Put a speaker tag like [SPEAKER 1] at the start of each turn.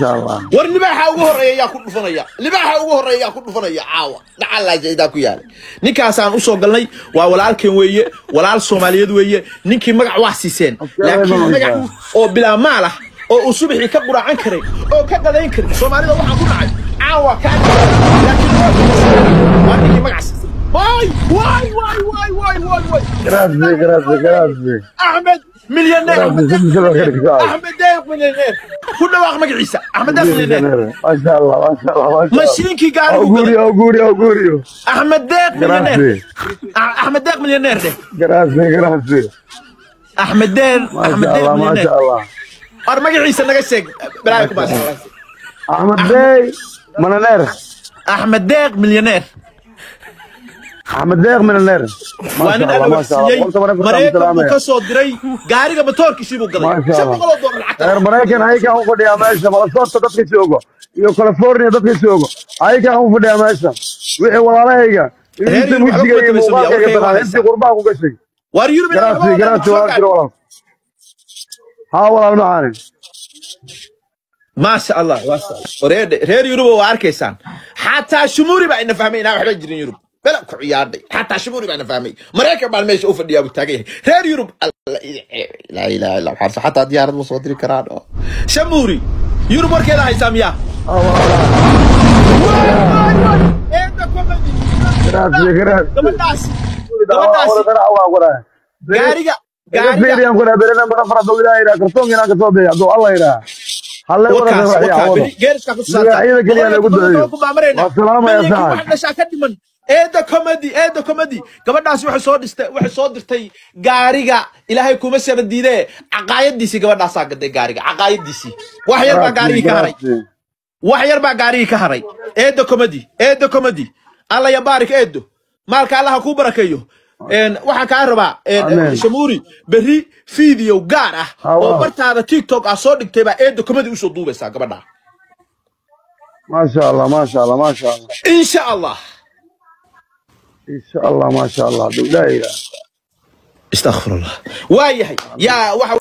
[SPEAKER 1] war libaaxa ugu horreeya yaa ku dhufanaya. Libaaxa ugu horreeya yaa ku dhufanaya. Caawa. Dhacalaa jaydaa ku yaalay ninkaasaan u soo galnay waa walaalkeen weeye walaal soomaaliyeed weeye. Ninkii magac waa siiseen. Laakiin magac oo bilaa maal ah oo uu subaxii ka quraacan karay oo ka qadayn karay. Soomaalida waxaa ku dhacay. Caawa kaa laakiin waa ninkii magac siisay waay waay waay waay waay waay waay.
[SPEAKER 2] Grazie grazie grazie.
[SPEAKER 1] Axmed milyaneer
[SPEAKER 2] grazie si bisala ka dhigtaa
[SPEAKER 1] axmed deeq milyaneer ku dhawaaq magaciisa axmed deeq milyaneer
[SPEAKER 2] masha allah masha allah masha allah
[SPEAKER 1] mashiinkii gaarigu
[SPEAKER 2] augurio augurio augurio
[SPEAKER 1] axmed deeq milyaneer
[SPEAKER 2] grazie
[SPEAKER 1] Ah, axmed deeq milyaneer dheh
[SPEAKER 2] grazie grazie
[SPEAKER 1] axmed deeq axmed
[SPEAKER 2] masha
[SPEAKER 1] deeq
[SPEAKER 2] allah
[SPEAKER 1] milyaneer
[SPEAKER 2] masha allah
[SPEAKER 1] war magaciisa axmed deeq milyaneer
[SPEAKER 2] ahmed deeq mananer
[SPEAKER 1] waa nin alla waxsiiyey maraykan buu ka soo diray gaariga matoorkiisii buu gaday shan
[SPEAKER 2] Allah.
[SPEAKER 1] boqol oo doolar lacagta
[SPEAKER 2] maraykan ayagaa u fadhiyaa meesha malasoota dadka joogo iyo california dadka joogo ayagaa u fadhiyaa meesha wixii walaalahayga inta wejiga iyo muuqaalkayga
[SPEAKER 1] warkay
[SPEAKER 2] intii qurbaha ku gashay garaasi garaasi waa jiro walaal haa walaal macaani
[SPEAKER 1] maasha allah reer yurub waa arkaysaan xataa shumuuri baa ina fahmay inaan waxba jirin yurub bela ku ciyaarday xataa shumuuri baa ina fahmay. Maraykan baan meesha u fadhiyaa buu taagan yahay. Reer yurub laa ilaha illa waxaarsa xataa diyaarad ma soo diri karaan oo. Shamuuri yurub warkeeda haysaa miyaa? Gaariga gaariga
[SPEAKER 2] fiiriyaan kuna berena mana fara dowladda ilaa kartoon inaan ka soo bixiyo hadduu alla yidhaa halle wada
[SPEAKER 1] wakaas
[SPEAKER 2] raxiya
[SPEAKER 1] wakaa
[SPEAKER 2] wada
[SPEAKER 1] beri geeriska ku dhashaa ka dhiman eeda comedy eeda comedy. Gabadhaasi waxay soo dhistay waxay soo dirtay gaariga ilaahay kuma sara diidee caqaayadiisii gabadhaasaa gaday gaariga caqaayadiisii. Wax yar baa gaarigii ka haray. Wax yar baa gaarigii ka haray. Eedo comedy eedo comedy. Alla ya baarik eedo maalka allaha kuu barakeeyo. Waxaan kaa rabaa shamuuri berri video gaar ah oo bartaada tiktok ah soo dhigtay baa eedo comedy u soo duubaysaa gabadha
[SPEAKER 2] maasha allah maasha allah maasha allah.
[SPEAKER 1] Insha allah
[SPEAKER 2] insha allah maasha allah hadduu ilaahay yidhaa
[SPEAKER 1] استغفر الله وايهي يا واحد